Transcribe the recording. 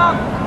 아